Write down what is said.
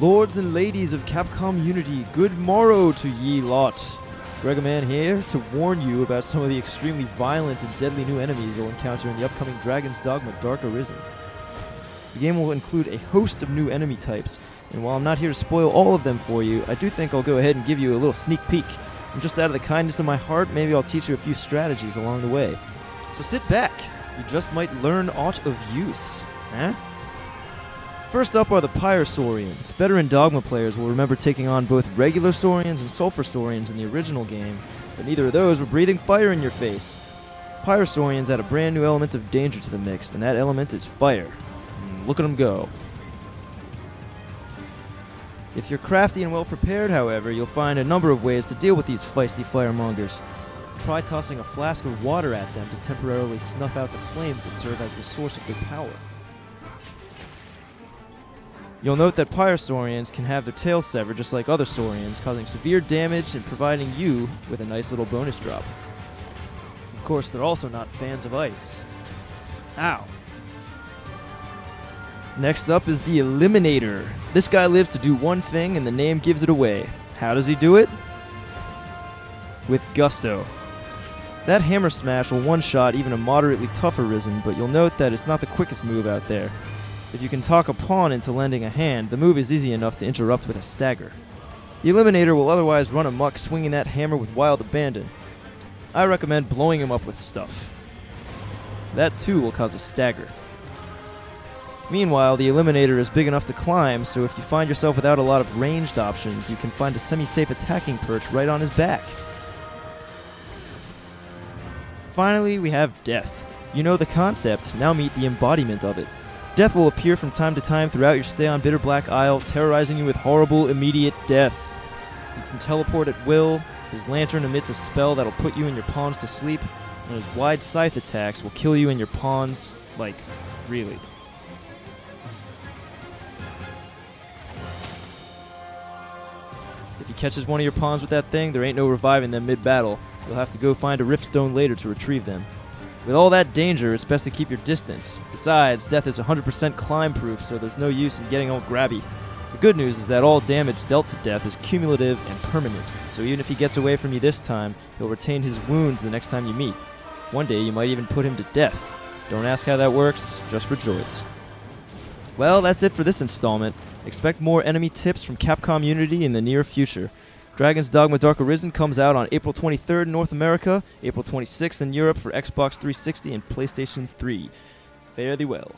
Lords and ladies of Capcom Unity, good morrow to ye lot. Gregaman here to warn you about some of the extremely violent and deadly new enemies you'll encounter in the upcoming Dragon's Dogma Dark Arisen. The game will include a host of new enemy types, and while I'm not here to spoil all of them for you, I do think I'll go ahead and give you a little sneak peek. And just out of the kindness of my heart, maybe I'll teach you a few strategies along the way. So sit back, you just might learn aught of use. Eh? First up are the Pyrosaurians. Veteran Dogma players will remember taking on both regular Saurians and Sulfur Saurians in the original game, but neither of those were breathing fire in your face. Pyrosaurians add a brand new element of danger to the mix, and that element is fire. Mm, Look at them go. If you're crafty and well prepared, however, you'll find a number of ways to deal with these feisty firemongers. Try tossing a flask of water at them to temporarily snuff out the flames that serve as the source of their power. You'll note that Pyrosaurians can have their tails severed just like other Saurians, causing severe damage and providing you with a nice little bonus drop. Of course, they're also not fans of ice. Ow. Next up is the Eliminator. This guy lives to do one thing, and the name gives it away. How does he do it? With gusto. That hammer smash will one shot even a moderately tougher Risen, but you'll note that it's not the quickest move out there. If you can talk a pawn into lending a hand, the move is easy enough to interrupt with a stagger. The Eliminator will otherwise run amok swinging that hammer with wild abandon. I recommend blowing him up with stuff. That too will cause a stagger. Meanwhile, the Eliminator is big enough to climb, so if you find yourself without a lot of ranged options, you can find a semi safe attacking perch right on his back. Finally, we have Death. You know the concept, now meet the embodiment of it. Death will appear from time to time throughout your stay on Bitter Black Isle, terrorizing you with horrible, immediate death. He can teleport at will, his lantern emits a spell that'll put you and your pawns to sleep, and his wide scythe attacks will kill you and your pawns, like, really. If he catches one of your pawns with that thing, there ain't no reviving them mid battle. You'll have to go find a riftstone later to retrieve them. With all that danger, it's best to keep your distance. Besides, death is 100% climb proof, so there's no use in getting all grabby. The good news is that all damage dealt to death is cumulative and permanent, so even if he gets away from you this time, he'll retain his wounds the next time you meet. One day you might even put him to death. Don't ask how that works, just rejoice. Well, that's it for this installment. Expect more enemy tips from Capcom Unity in the near future. Dragon's Dogma Dark Arisen comes out on April 23rd in North America, April 26th in Europe for Xbox 360 and PlayStation 3. Fare thee well.